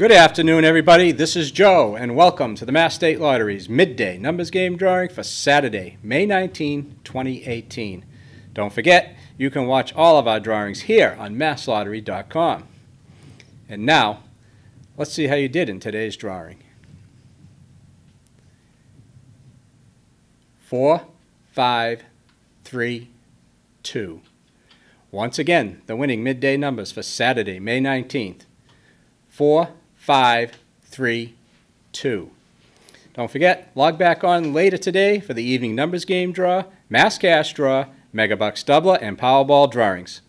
Good afternoon, everybody. This is Joe, and welcome to the Mass State Lottery's midday numbers game drawing for Saturday, May 19, 2018. Don't forget, you can watch all of our drawings here on masslottery.com. And now, let's see how you did in today's drawing. Four, five, three, two. Once again, the winning midday numbers for Saturday, May 19th. Four, five, three, two. Don't forget, log back on later today for the evening numbers game draw, mass cash draw, Megabucks doubler, and Powerball drawings.